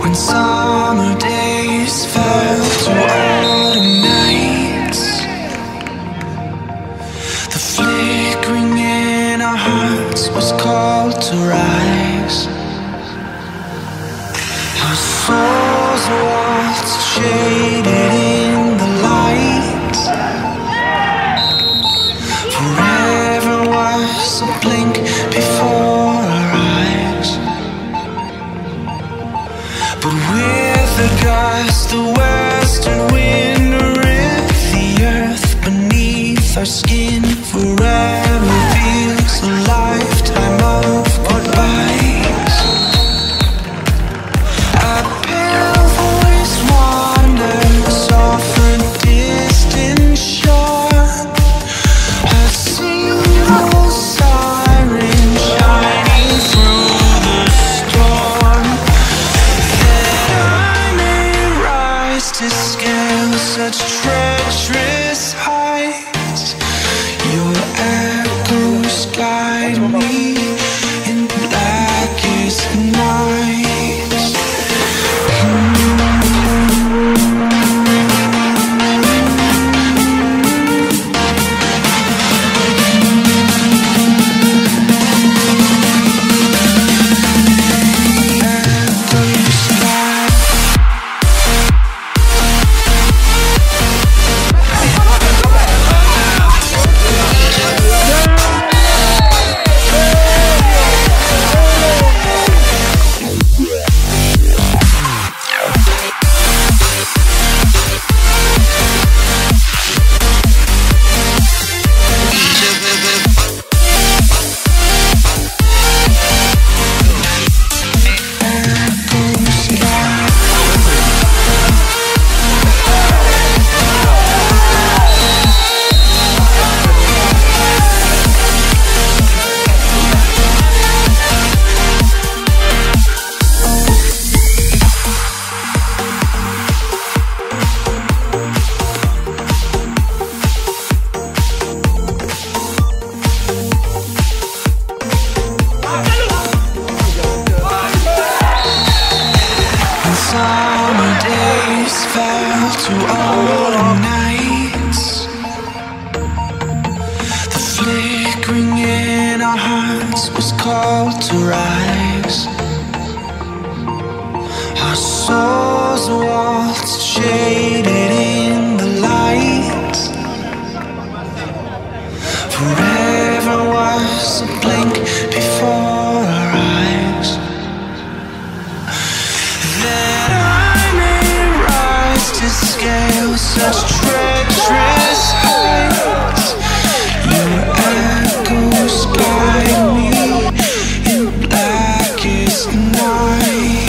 When some our skin. Forever feels alive. those walls shaded in the light. Forever was a blink before our eyes. That I may rise to scale such treacherous heights. Your echoes guide me in blackest night.